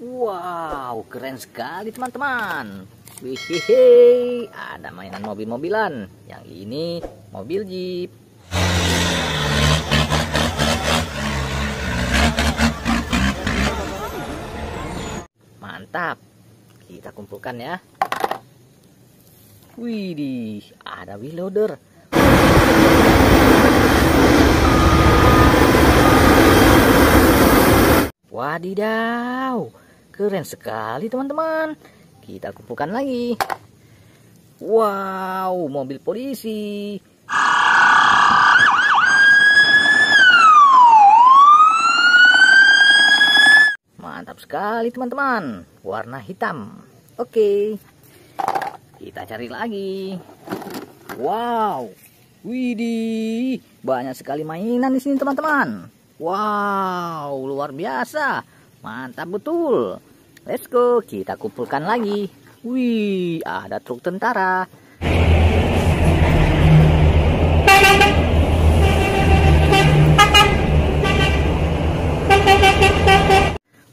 Wow, keren sekali teman-teman. Wih, ada mainan mobil-mobilan. Yang ini mobil Jeep. Mantap. Kita kumpulkan ya. Widih, ada wheel loader. Wadidaw, keren sekali teman-teman. Kita kumpulkan lagi. Wow, mobil polisi. Mantap sekali teman-teman. Warna hitam. Oke. Kita cari lagi. Wow. Widih, banyak sekali mainan di sini teman-teman. Wow, luar biasa. Mantap betul. Let's go, kita kumpulkan lagi. Wih, ada truk tentara.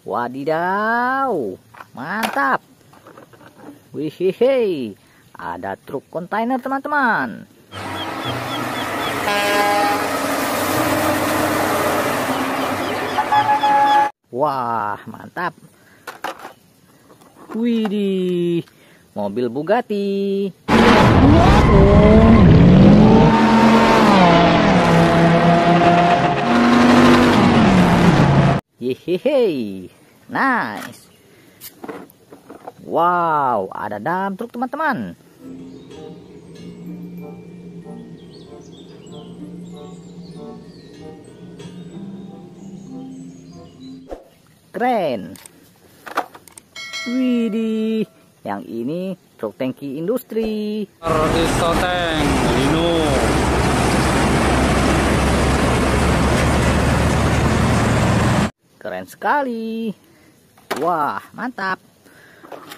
Wadidaw, mantap. Wih, ada truk kontainer teman-teman. Wah, mantap. Widih, mobil Bugatti. Hehehe, nice. Wow, ada dam truk teman-teman. Keren. Widih, yang ini truk tangki industri. Itu tank, Lino. Keren sekali. Wah, mantap.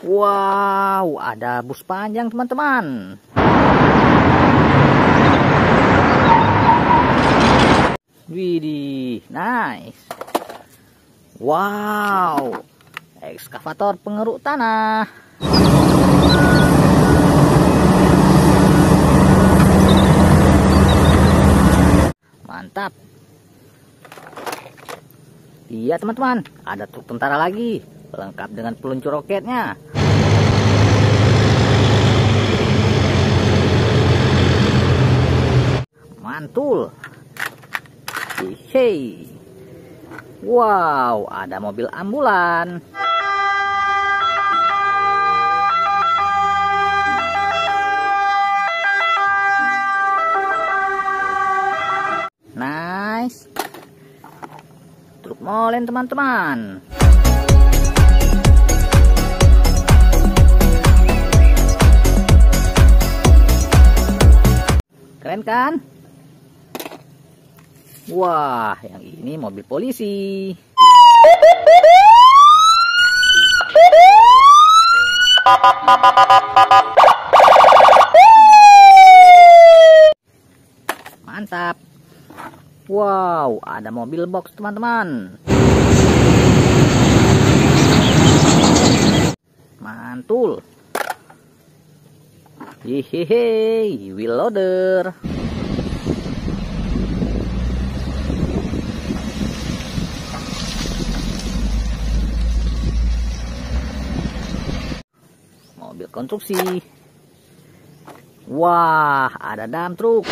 Wow, ada bus panjang teman-teman. Widih, nice. Wow, ekskavator pengeruk tanah. Mantap. Iya teman-teman, ada truk tentara lagi, lengkap dengan peluncur roketnya. Mantul. Hei. Wow, ada mobil ambulan. Molen teman-teman. Keren kan? Wah, yang ini mobil polisi. Mantap. Wow, ada mobil box teman-teman. Mantul. Hehehe, wheel loader. Mobil konstruksi. Wah, ada dam truk.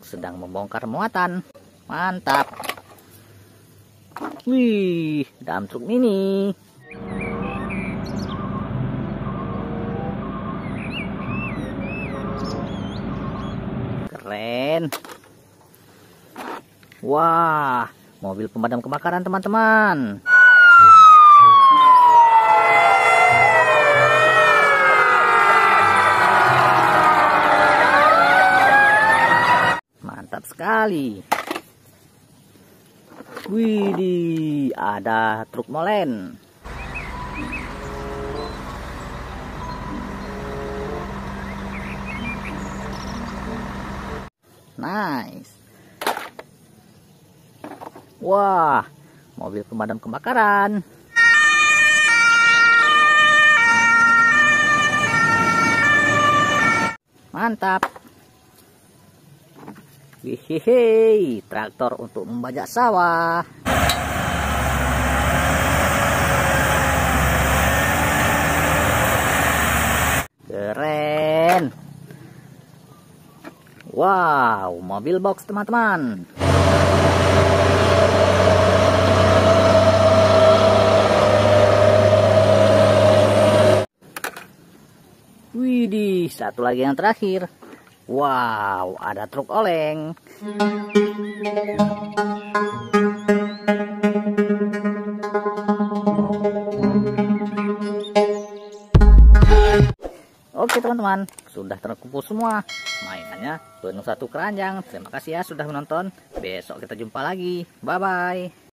Sedang membongkar muatan. Mantap. Wih, dam truk mini. Keren. Wah, mobil pemadam kebakaran teman-teman. Mantap sekali. Widih, ada truk molen. Nice. Wah, mobil pemadam kebakaran. Mantap. Hihihi, traktor untuk membajak sawah. Keren. Wow, mobil box teman-teman. Widih, satu lagi yang terakhir. Wow, ada truk oleng. Oke teman-teman, sudah terkumpul semua. Mainannya penuh satu keranjang. Terima kasih ya sudah menonton. Besok kita jumpa lagi. Bye-bye.